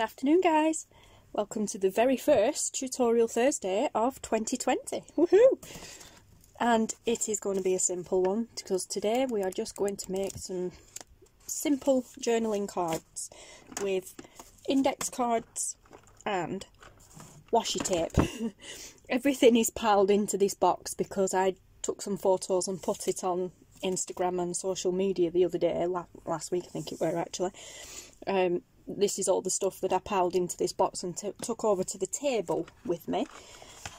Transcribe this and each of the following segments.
Good afternoon guys! Welcome to the very first Tutorial Thursday of 2020. Woohoo! And it is going to be a simple one because today we are just going to make some simple journaling cards with index cards and washi tape. Everything is piled into this box because I took some photos and put it on Instagram and social media the other day, last week I think it were actually. Um, this is all the stuff that I piled into this box and took over to the table with me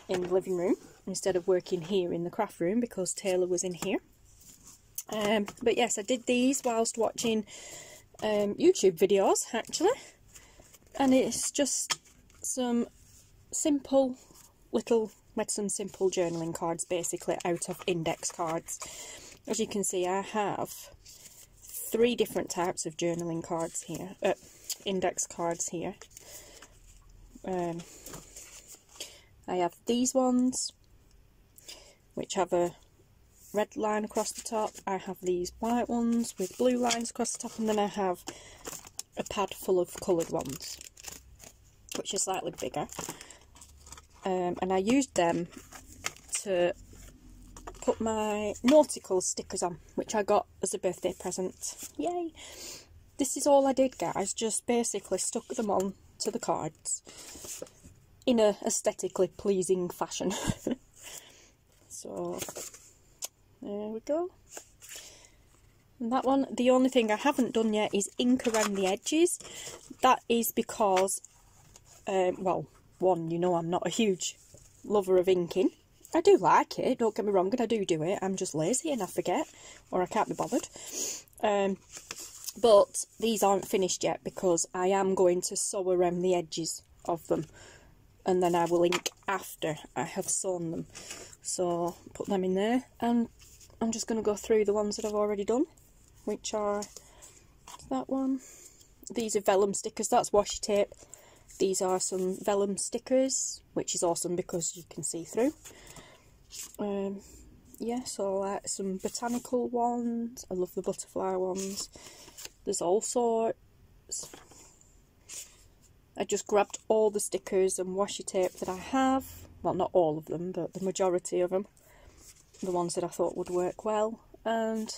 in the living room instead of working here in the craft room because Taylor was in here. Um, but yes, I did these whilst watching um, YouTube videos actually, and it's just some simple little, with some simple journaling cards basically out of index cards. As you can see, I have three different types of journaling cards here. Uh, index cards here. Um, I have these ones, which have a red line across the top. I have these white ones with blue lines across the top, and then I have a pad full of coloured ones, which are slightly bigger. Um, and I used them to put my nautical stickers on, which I got as a birthday present. Yay! This is all I did guys, just basically stuck them on to the cards in a aesthetically pleasing fashion. so there we go. And that one, the only thing I haven't done yet is ink around the edges. That is because, um, well, one, you know I'm not a huge lover of inking. I do like it, don't get me wrong, and I do do it. I'm just lazy and I forget, or I can't be bothered. Um, but these aren't finished yet because I am going to sew around the edges of them and then I will ink after I have sewn them. So put them in there and I'm just going to go through the ones that I've already done, which are that one. These are vellum stickers, that's washi tape. These are some vellum stickers, which is awesome because you can see through. Um, yeah, so like some botanical ones. I love the butterfly ones. There's all sorts. I just grabbed all the stickers and washi tape that I have. Well, not all of them, but the majority of them. The ones that I thought would work well. And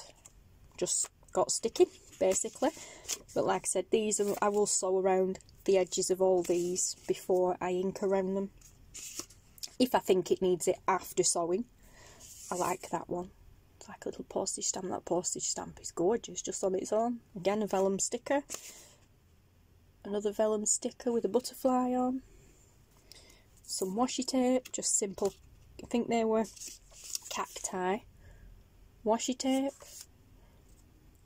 just got sticking, basically. But like I said, these are, I will sew around the edges of all these before I ink around them. If I think it needs it after sewing. I like that one. It's like a little postage stamp. That postage stamp is gorgeous just on its own. Again, a vellum sticker. Another vellum sticker with a butterfly on. Some washi tape, just simple. I think they were cacti. Washi tape.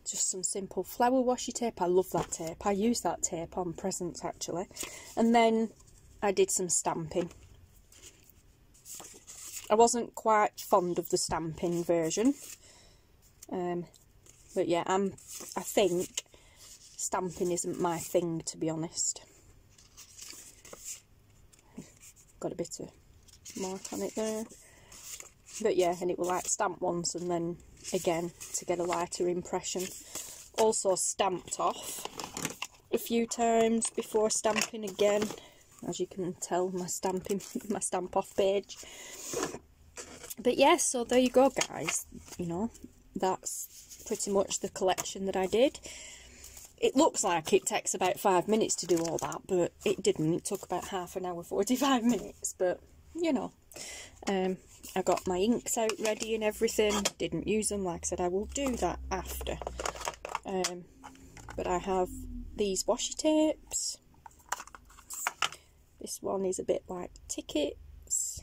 Just some simple flower washi tape. I love that tape. I use that tape on presents actually. And then I did some stamping. I wasn't quite fond of the stamping version. Um, but yeah, I'm, I think stamping isn't my thing, to be honest. Got a bit of mark on it there. But yeah, and it will like stamp once and then again to get a lighter impression. Also stamped off a few times before stamping again as you can tell my stamping my stamp off page. But yes yeah, so there you go guys. You know that's pretty much the collection that I did. It looks like it takes about five minutes to do all that but it didn't. It took about half an hour 45 minutes but you know. Um, I got my inks out ready and everything. Didn't use them. Like I said I will do that after. Um, but I have these washi tapes this one is a bit like tickets.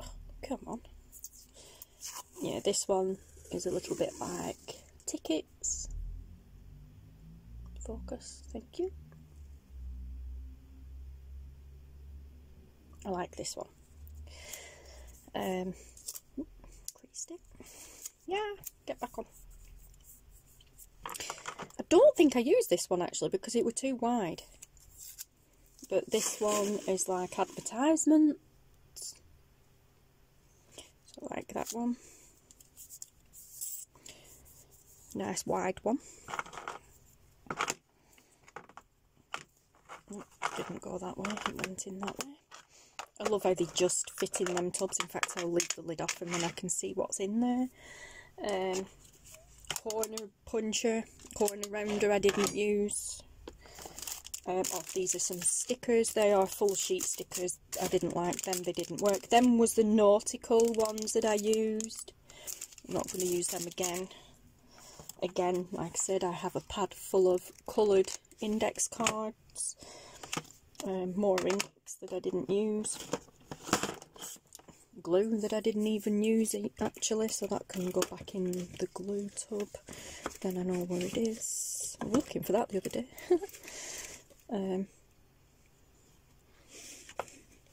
Oh, come on. Yeah, this one is a little bit like tickets. Focus, thank you. I like this one. Um, creased it. Yeah, get back on don't think I used this one actually because it were too wide. But this one is like advertisement. So like that one. Nice wide one. Oh, didn't go that way, it went in that way. I love how they just fit in them tubs. In fact, I'll leave the lid off and then I can see what's in there. Um, corner puncher, corner rounder I didn't use. Um, oh, these are some stickers. They are full sheet stickers. I didn't like them. They didn't work. Them was the nautical ones that I used. I'm not going to use them again. Again, like I said, I have a pad full of coloured index cards. Um, more inks that I didn't use. Glue that I didn't even use actually, so that can go back in the glue tub. Then I know where it is. I was looking for that the other day. Um,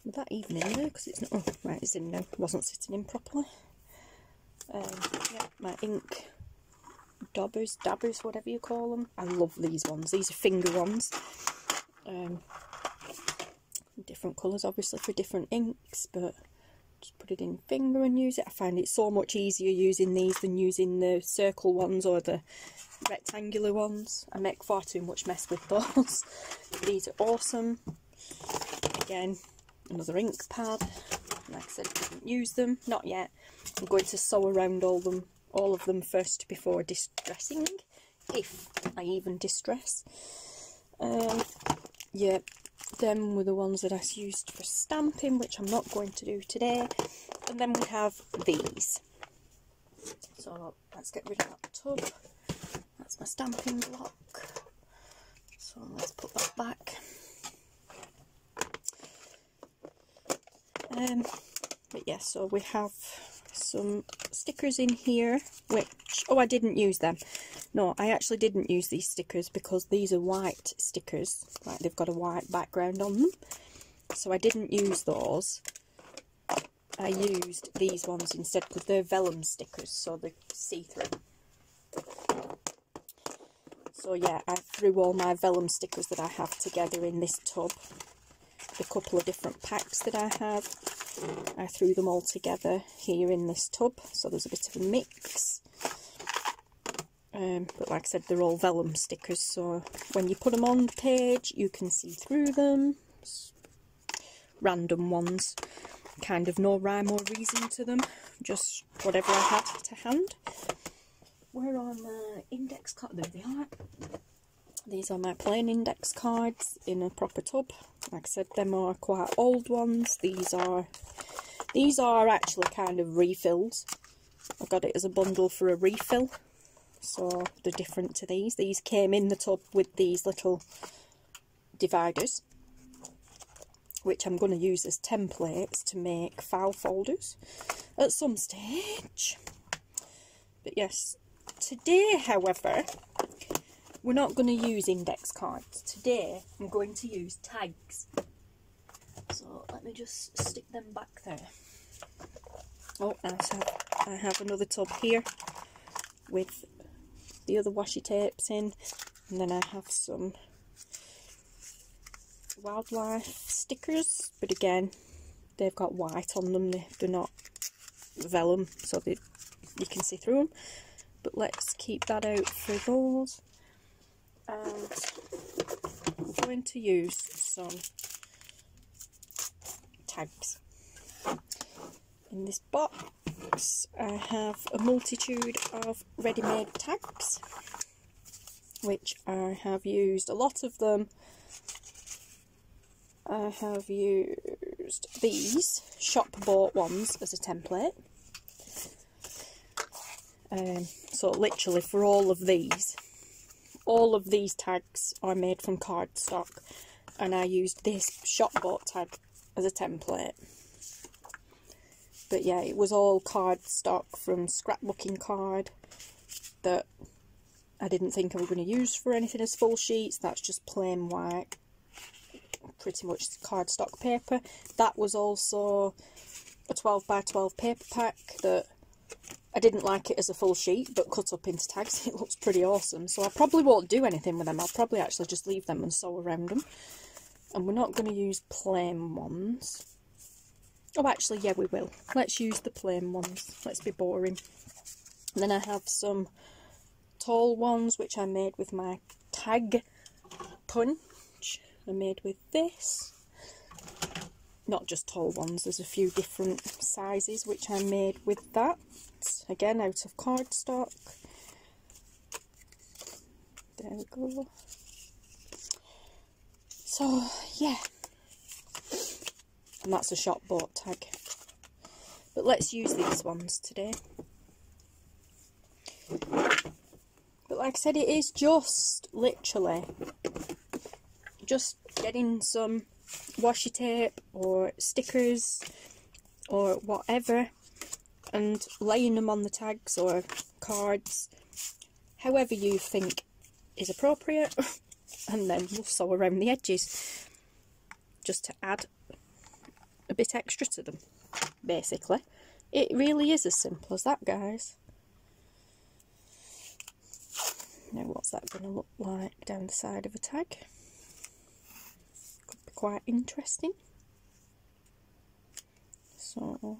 that even in there? Because it's not. Oh, right, it's in now. Wasn't sitting in properly. Um, yeah, my ink dabbers, dabbers, whatever you call them. I love these ones. These are finger ones. Um, different colours, obviously, for different inks, but just put it in finger and use it. I find it so much easier using these than using the circle ones or the rectangular ones. I make far too much mess with those. These are awesome. Again, another ink pad. Like I said, didn't use them, not yet. I'm going to sew around all them, all of them first before distressing, if I even distress. Um, yeah, them were the ones that I used for stamping, which I'm not going to do today. And then we have these. So let's get rid of that tub. That's my stamping block. So let's put that back. Um, but yeah, so we have some stickers in here, which, oh, I didn't use them. No, I actually didn't use these stickers because these are white stickers. Like, they've got a white background on them. So I didn't use those. I used these ones instead because they're vellum stickers, so they're see-through. So yeah, I threw all my vellum stickers that I have together in this tub. A couple of different packs that I have. I threw them all together here in this tub, so there's a bit of a mix. Um, but like I said, they're all vellum stickers, so when you put them on the page, you can see through them. Random ones, kind of no rhyme or reason to them, just whatever I had to hand. Where are my index cards? There they are. These are my plain index cards in a proper tub. Like I said, them are quite old ones. These are these are actually kind of refills. I got it as a bundle for a refill. So they're different to these. These came in the tub with these little dividers which I'm going to use as templates to make file folders at some stage. But yes, Today, however, we're not going to use index cards. Today, I'm going to use tags. So let me just stick them back there. Oh, I have, I have another tub here with the other washi tapes in. And then I have some wildlife stickers. But again, they've got white on them. They, they're not vellum, so they, you can see through them but let's keep that out for those. And I'm going to use some tags. In this box I have a multitude of ready-made tags which I have used a lot of them. I have used these shop bought ones as a template. Um, so literally for all of these, all of these tags are made from cardstock and I used this shop bought tag as a template. But yeah, it was all cardstock from scrapbooking card that I didn't think I was going to use for anything as full sheets. That's just plain white, pretty much cardstock paper. That was also a 12 by 12 paper pack that I didn't like it as a full sheet, but cut up into tags, it looks pretty awesome. So I probably won't do anything with them. I'll probably actually just leave them and sew around them. And we're not going to use plain ones. Oh, actually, yeah, we will. Let's use the plain ones. Let's be boring. And then I have some tall ones, which I made with my tag punch. I made with this. Not just tall ones, there's a few different sizes which I made with that. Again, out of cardstock. There we go. So, yeah. And that's a shop bought tag. But let's use these ones today. But like I said, it is just literally just getting some washi tape or stickers or whatever and laying them on the tags or cards however you think is appropriate and then we'll sew around the edges just to add a bit extra to them basically. It really is as simple as that guys. Now what's that going to look like down the side of a tag? Could be quite interesting. So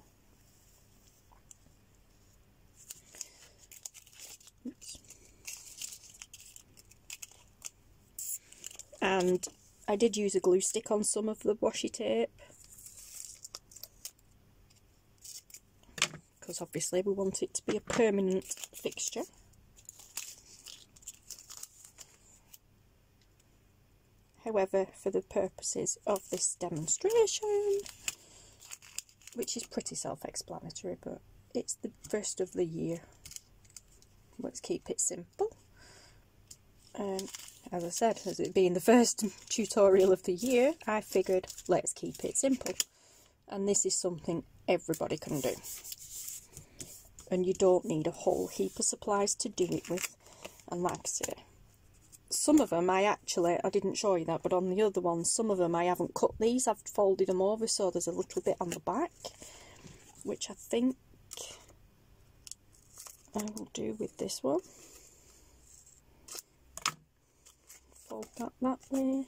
and I did use a glue stick on some of the washi tape because obviously we want it to be a permanent fixture. However, for the purposes of this demonstration, which is pretty self-explanatory, but it's the first of the year, let's keep it simple. Um, as I said, as it being the first tutorial of the year, I figured let's keep it simple. And this is something everybody can do. And you don't need a whole heap of supplies to do it with. And like I say, some of them I actually, I didn't show you that, but on the other ones, some of them I haven't cut these, I've folded them over so there's a little bit on the back, which I think I will do with this one. fold that that way,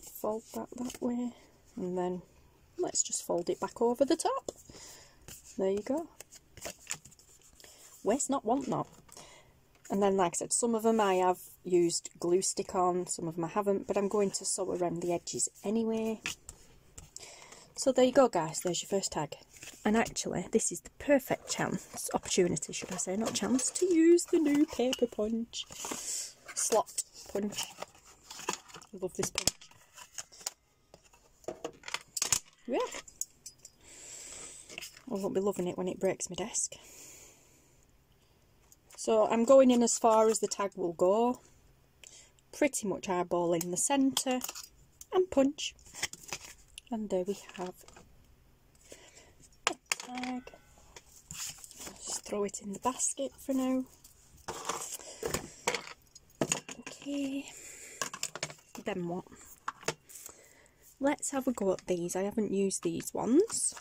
fold that that way, and then let's just fold it back over the top. There you go. Waste not, want not. And then, like I said, some of them I have used glue stick on, some of them I haven't, but I'm going to sew around the edges anyway. So there you go, guys. There's your first tag. And actually, this is the perfect chance, opportunity, should I say, not chance, to use the new paper punch slot punch. I love this punch. Yeah. I won't be loving it when it breaks my desk. So I'm going in as far as the tag will go. Pretty much eyeballing the centre and punch. And there we have a tag. Just throw it in the basket for now. Okay, then what? Let's have a go at these. I haven't used these ones.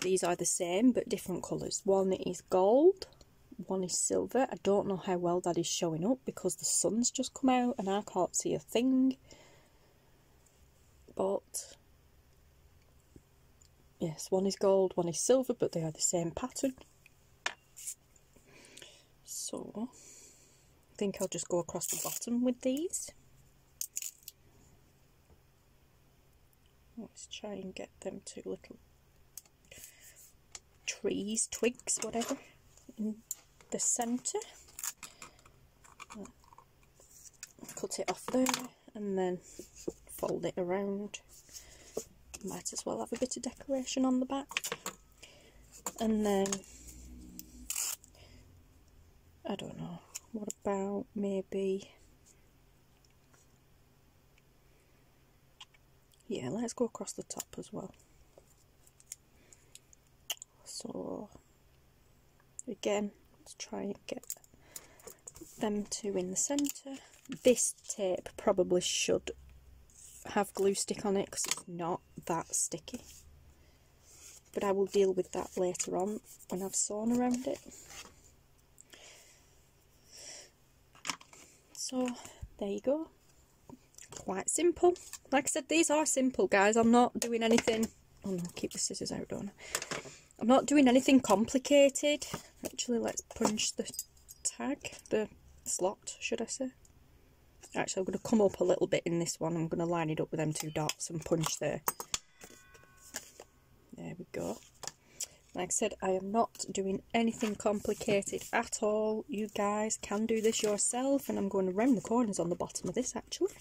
These are the same but different colours. One is gold, one is silver. I don't know how well that is showing up because the sun's just come out and I can't see a thing. But yes, one is gold, one is silver, but they are the same pattern. So I think I'll just go across the bottom with these. Let's try and get them two little trees, twigs, whatever, the centre. Cut it off there and then fold it around. Might as well have a bit of decoration on the back. And then, I don't know, what about maybe yeah let's go across the top as well so again let's try and get them two in the centre this tape probably should have glue stick on it because it's not that sticky but I will deal with that later on when I've sewn around it So there you go. Quite simple. Like I said, these are simple, guys. I'm not doing anything. Oh no, keep the scissors out, don't I? I'm not doing anything complicated. Actually, let's punch the tag, the slot, should I say. Actually, I'm going to come up a little bit in this one. I'm going to line it up with them two dots and punch there. There we go. Like I said, I am not doing anything complicated at all. You guys can do this yourself, and I'm going to round the corners on the bottom of this actually.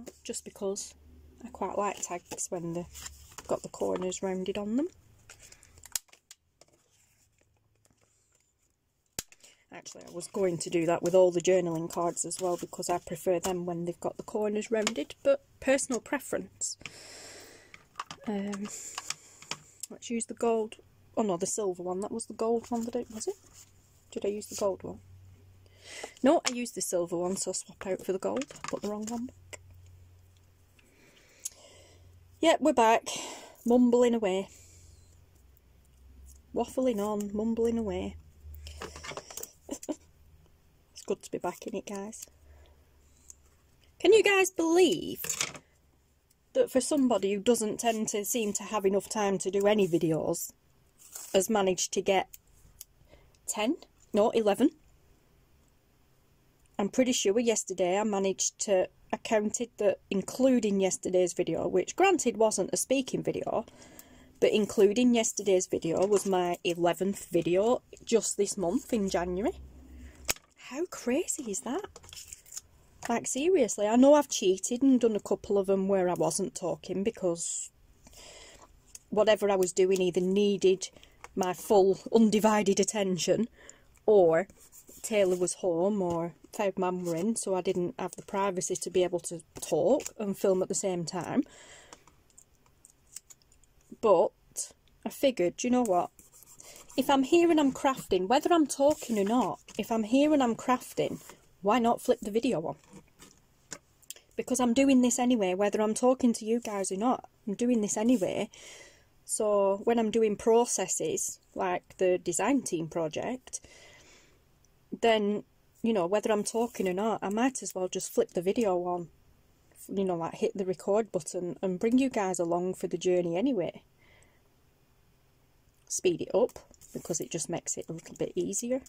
Know, just because I quite like tags when they've got the corners rounded on them. Actually, I was going to do that with all the journaling cards as well because I prefer them when they've got the corners rounded, but personal preference. Um, let's use the gold. Oh no, the silver one. That was the gold one, that it was it? Did I use the gold one? No, I used the silver one, so swap out for the gold. Put the wrong one back. Yep, we're back. Mumbling away. Waffling on, mumbling away it's good to be back in it, guys. Can you guys believe that for somebody who doesn't tend to seem to have enough time to do any videos, has managed to get 10? No, 11. I'm pretty sure yesterday I managed to, I counted that including yesterday's video, which granted wasn't a speaking video, but including yesterday's video was my 11th video just this month in January. How crazy is that? Like, seriously, I know I've cheated and done a couple of them where I wasn't talking because whatever I was doing either needed my full, undivided attention or Taylor was home or Five Mum were in, so I didn't have the privacy to be able to talk and film at the same time. But I figured, you know what? if I'm here and I'm crafting, whether I'm talking or not, if I'm here and I'm crafting, why not flip the video on? Because I'm doing this anyway, whether I'm talking to you guys or not. I'm doing this anyway. So when I'm doing processes, like the design team project, then, you know, whether I'm talking or not, I might as well just flip the video on. You know, like hit the record button and bring you guys along for the journey anyway. Speed it up because it just makes it a little bit easier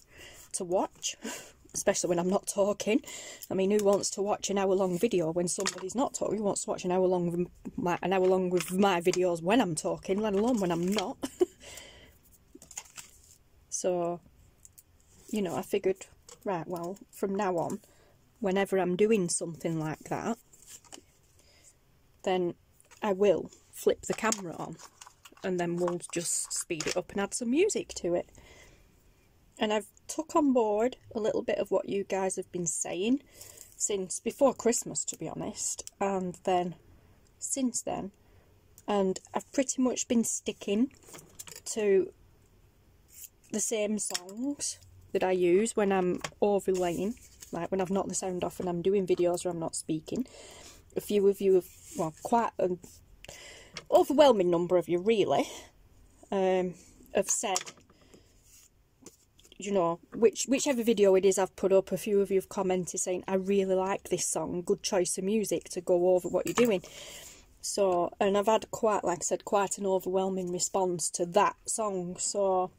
to watch especially when I'm not talking. I mean, who wants to watch an hour long video when somebody's not talking? Who wants to watch an hour long my, an hour long with my videos when I'm talking, let alone when I'm not? so, you know, I figured, right, well, from now on, whenever I'm doing something like that, then I will flip the camera on and then we'll just speed it up and add some music to it. And I've took on board a little bit of what you guys have been saying since before Christmas, to be honest, and then since then. And I've pretty much been sticking to the same songs that I use when I'm overlaying, like when I've knocked the sound off and I'm doing videos or I'm not speaking. A few of you have, well, quite an overwhelming number of you really um, have said you know which whichever video it is I've put up a few of you have commented saying I really like this song. Good choice of music to go over what you're doing. So and I've had quite like I said quite an overwhelming response to that song. So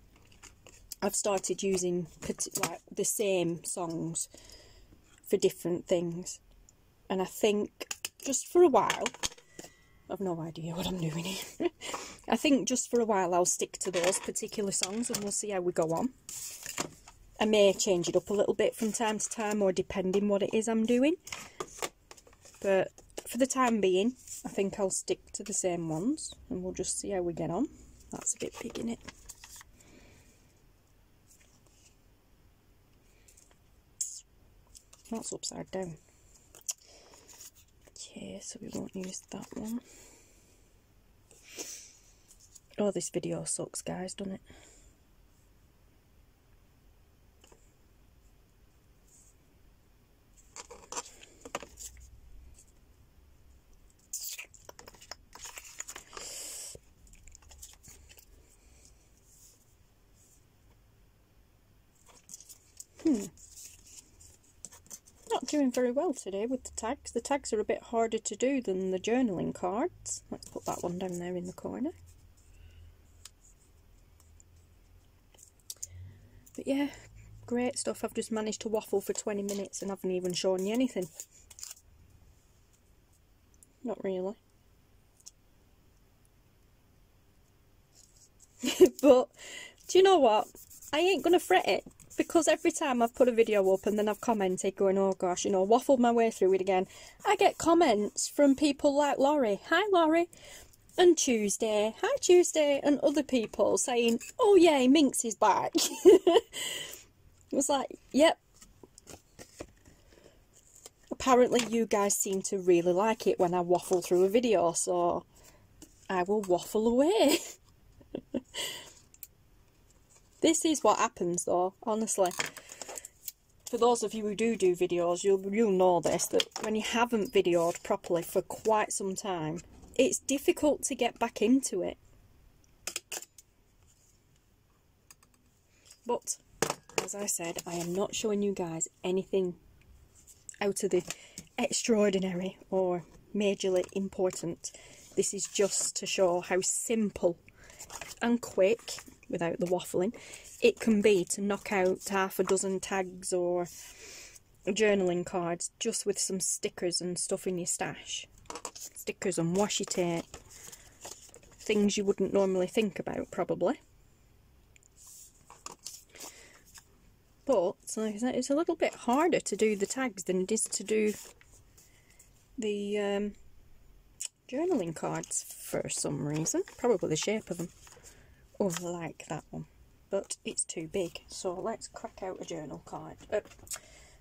I've started using like the same songs for different things and I think just for a while I've no idea what I'm doing here. I think just for a while I'll stick to those particular songs and we'll see how we go on. I may change it up a little bit from time to time or depending what it is I'm doing. But for the time being, I think I'll stick to the same ones and we'll just see how we get on. That's a bit big in it. That's upside down. Okay, so we won't use that one. Oh, this video sucks, guys, doesn't it? Hmm doing very well today with the tags. The tags are a bit harder to do than the journaling cards. Let's put that one down there in the corner. But yeah, great stuff. I've just managed to waffle for 20 minutes and haven't even shown you anything. Not really. but do you know what? I ain't gonna fret it because every time I've put a video up and then I've commented going, oh gosh, you know, waffled my way through it again, I get comments from people like Laurie. Hi, Laurie. And Tuesday. Hi, Tuesday. And other people saying, oh yay, Minx is back. it was like, yep. Apparently you guys seem to really like it when I waffle through a video, so I will waffle away. This is what happens though, honestly. For those of you who do do videos, you'll, you'll know this, that when you haven't videoed properly for quite some time, it's difficult to get back into it. But, as I said, I am not showing you guys anything out of the extraordinary or majorly important. This is just to show how simple and quick without the waffling, it can be to knock out half a dozen tags or journaling cards just with some stickers and stuff in your stash. Stickers and washi tape. Things you wouldn't normally think about, probably. But it's a little bit harder to do the tags than it is to do the um, journaling cards for some reason. Probably the shape of them. Like that one. But it's too big. So let's crack out a journal card. Uh,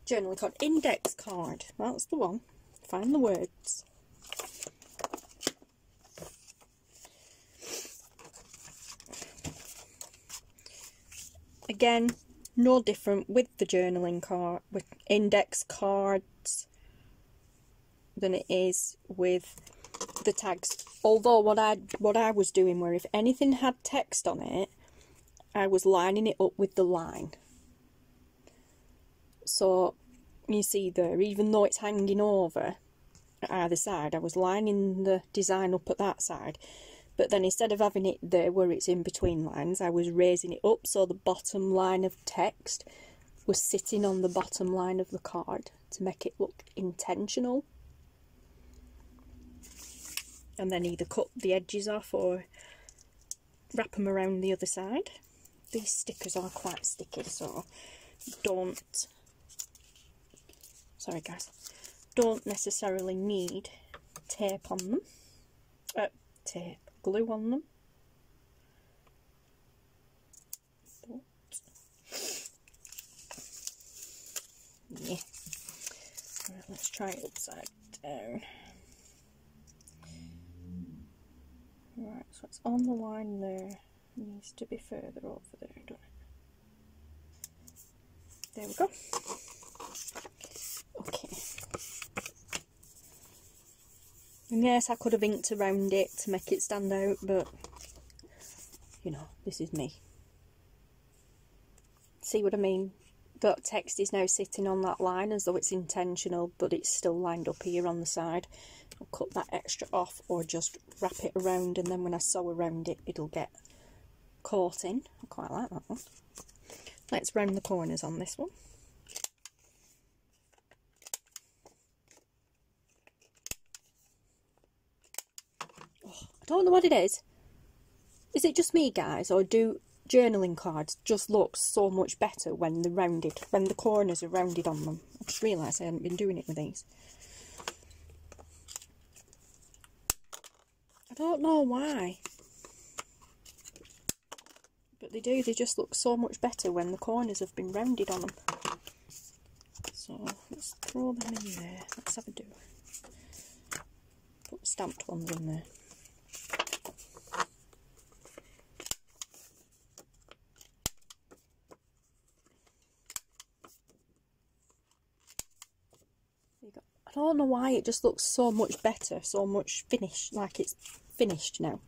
journaling card. Index card. That's the one. Find the words. Again, no different with the journaling card, with index cards than it is with the tags. Although what I what I was doing where if anything had text on it, I was lining it up with the line. So you see there, even though it's hanging over either side, I was lining the design up at that side. But then instead of having it there where it's in between lines, I was raising it up so the bottom line of text was sitting on the bottom line of the card to make it look intentional and then either cut the edges off or wrap them around the other side. These stickers are quite sticky so don't, sorry guys, don't necessarily need tape on them, uh, tape, glue on them. Yeah, right, let's try it upside down. Right, so it's on the line there. It needs to be further over there, don't it? There we go. Okay. And yes, I could have inked around it to make it stand out, but you know, this is me. See what I mean? That text is now sitting on that line as though it's intentional, but it's still lined up here on the side. I'll cut that extra off or just wrap it around and then when I sew around it it'll get caught in. I quite like that one. Let's round the corners on this one. Oh, I don't know what it is. Is it just me guys or do journaling cards just look so much better when they're rounded, when the corners are rounded on them? I just realised I haven't been doing it with these. I don't know why. But they do, they just look so much better when the corners have been rounded on them. So let's throw them in there. Let's have a do. Put stamped ones in there. I don't know why it just looks so much better, so much finished, like it's finished now.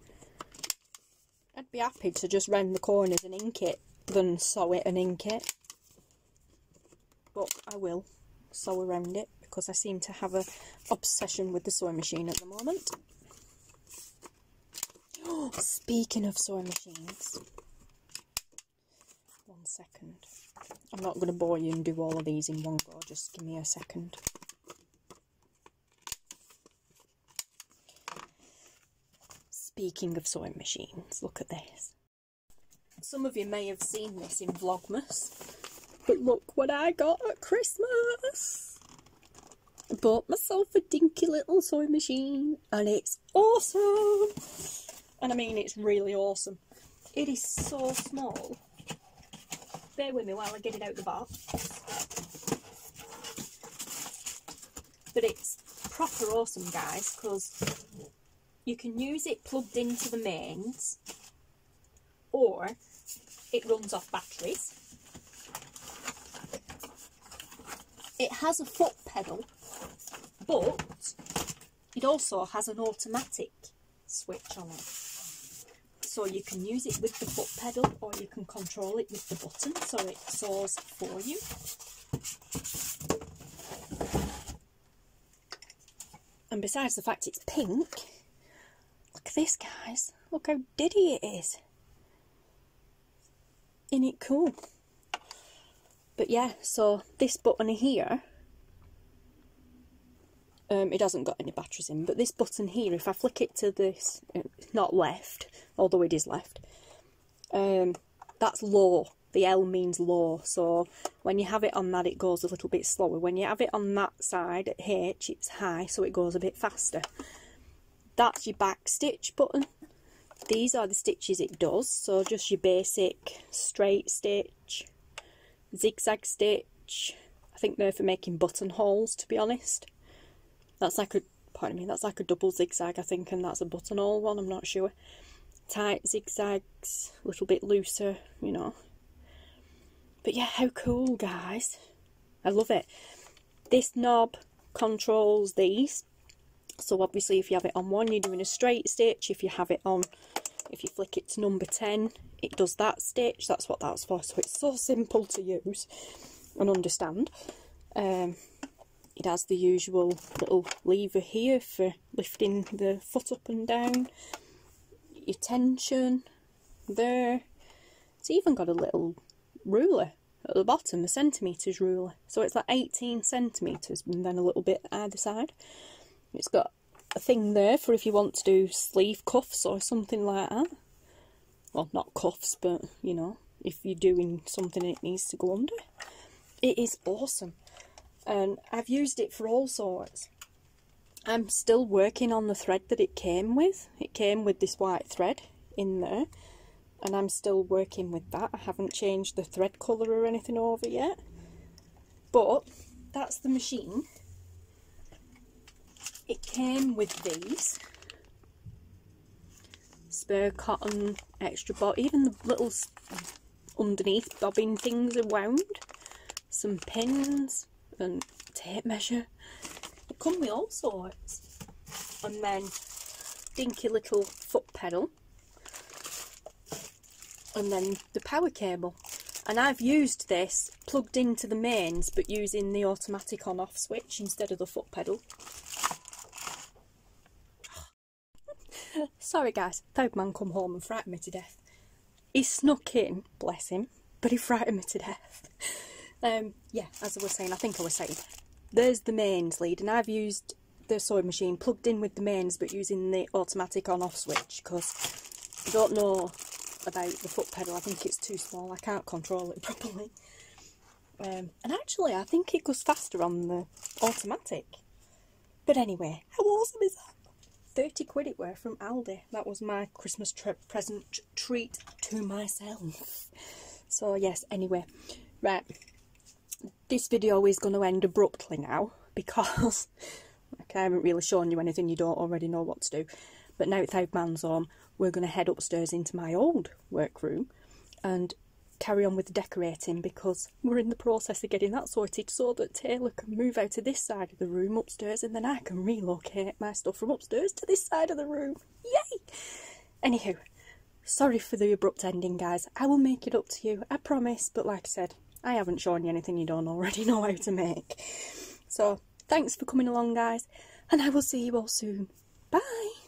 I'd be happy to just round the corners and ink it than sew it and ink it. But I will sew around it because I seem to have a obsession with the sewing machine at the moment. Oh, speaking of sewing machines, one second. I'm not going to bore you and do all of these in one go, just give me a second. Speaking of sewing machines, look at this. Some of you may have seen this in Vlogmas, but look what I got at Christmas! I bought myself a dinky little sewing machine and it's awesome! And I mean, it's really awesome. It is so small. Bear with me while I get it out the box. But it's proper awesome, guys, because you can use it plugged into the mains or it runs off batteries. It has a foot pedal, but it also has an automatic switch on it. So you can use it with the foot pedal or you can control it with the button so it saws for you. And besides the fact it's pink, this guys, look how diddy it is. Isn't it cool? But yeah, so this button here, um, it hasn't got any batteries in, but this button here, if I flick it to this, uh, not left, although it is left, um, that's low. The L means low, so when you have it on that, it goes a little bit slower. When you have it on that side at H, it's high, so it goes a bit faster. That's your back stitch button. These are the stitches it does, so just your basic straight stitch, zigzag stitch. I think they're for making buttonholes, to be honest. That's like a, pardon me, that's like a double zigzag, I think, and that's a buttonhole one, I'm not sure tight zigzags, a little bit looser, you know. But yeah, how cool, guys. I love it. This knob controls these. So obviously if you have it on one, you're doing a straight stitch. If you have it on, if you flick it to number 10, it does that stitch. That's what that's for. So it's so simple to use and understand. Um, it has the usual little lever here for lifting the foot up and down your tension there. It's even got a little ruler at the bottom, a centimetres ruler. So it's like 18 centimetres and then a little bit either side. It's got a thing there for if you want to do sleeve cuffs or something like that. Well, not cuffs, but you know, if you're doing something it needs to go under. It is awesome. And I've used it for all sorts. I'm still working on the thread that it came with. It came with this white thread in there and I'm still working with that. I haven't changed the thread colour or anything over yet. But that's the machine. It came with these spare cotton extra bob, even the little underneath bobbin things are wound, some pins and tape measure It come with all sorts. And then dinky little foot pedal. And then the power cable. And I've used this plugged into the mains but using the automatic on off switch instead of the foot pedal. Sorry guys, third man come home and frightened me to death. He snuck in, bless him, but he frightened me to death. Um, yeah, as I was saying, I think I was saying, there's the mains lead and I've used the sewing machine plugged in with the mains but using the automatic on off switch because I don't know about the foot pedal. I think it's too small. I can't control it properly. Um, and actually I think it goes faster on the automatic. But anyway how awesome is that 30 quid it were from Aldi. That was my Christmas trip present treat to myself. So yes anyway. Right. This video is going to end abruptly now because okay, I haven't really shown you anything. You don't already know what to do. But now it's out man's home, we're going to head upstairs into my old workroom and carry on with the decorating because we're in the process of getting that sorted so that Taylor can move out of this side of the room upstairs and then I can relocate my stuff from upstairs to this side of the room. Yay! Anywho, sorry for the abrupt ending, guys. I will make it up to you, I promise. But like I said, I haven't shown you anything you don't already know how to make. So, thanks for coming along, guys, and I will see you all soon. Bye!